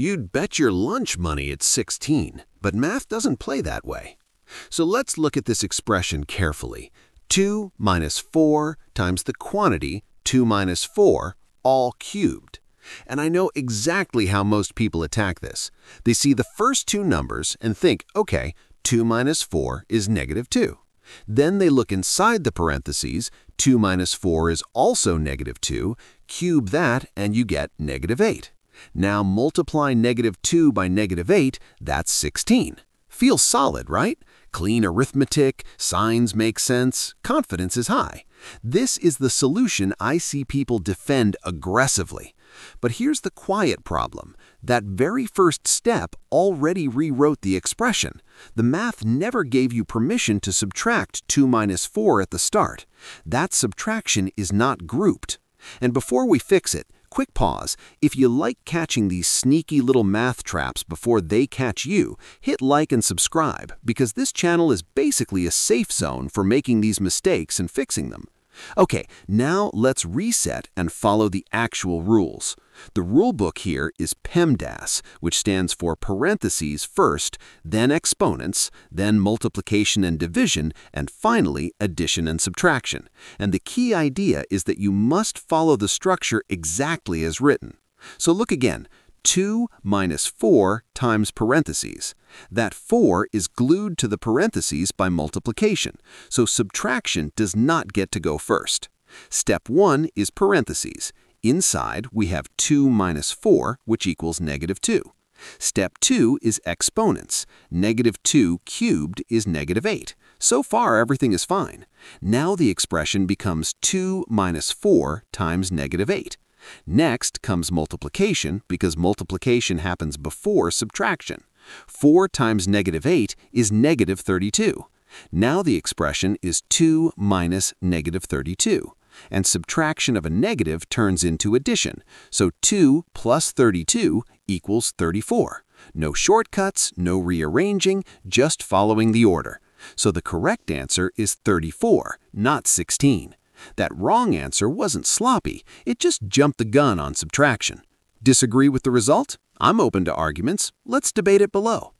You'd bet your lunch money it's 16, but math doesn't play that way. So let's look at this expression carefully. 2 minus 4 times the quantity 2 minus 4, all cubed. And I know exactly how most people attack this. They see the first two numbers and think, okay, 2 minus 4 is negative 2. Then they look inside the parentheses, 2 minus 4 is also negative 2, cube that, and you get negative 8. Now multiply negative 2 by negative 8, that's 16. Feels solid, right? Clean arithmetic, signs make sense, confidence is high. This is the solution I see people defend aggressively. But here's the quiet problem. That very first step already rewrote the expression. The math never gave you permission to subtract 2 minus 4 at the start. That subtraction is not grouped. And before we fix it, quick pause. If you like catching these sneaky little math traps before they catch you, hit like and subscribe because this channel is basically a safe zone for making these mistakes and fixing them. Okay, now let's reset and follow the actual rules. The rule book here is PEMDAS, which stands for parentheses first, then exponents, then multiplication and division, and finally addition and subtraction. And the key idea is that you must follow the structure exactly as written. So look again. 2 minus 4 times parentheses. That 4 is glued to the parentheses by multiplication, so subtraction does not get to go first. Step 1 is parentheses. Inside, we have 2 minus 4, which equals negative 2. Step 2 is exponents. Negative 2 cubed is negative 8. So far, everything is fine. Now the expression becomes 2 minus 4 times negative 8. Next comes multiplication because multiplication happens before subtraction. 4 times negative 8 is negative 32. Now the expression is 2 minus negative 32. And subtraction of a negative turns into addition, so 2 plus 32 equals 34. No shortcuts, no rearranging, just following the order. So the correct answer is 34, not 16. That wrong answer wasn't sloppy, it just jumped the gun on subtraction. Disagree with the result? I'm open to arguments. Let's debate it below.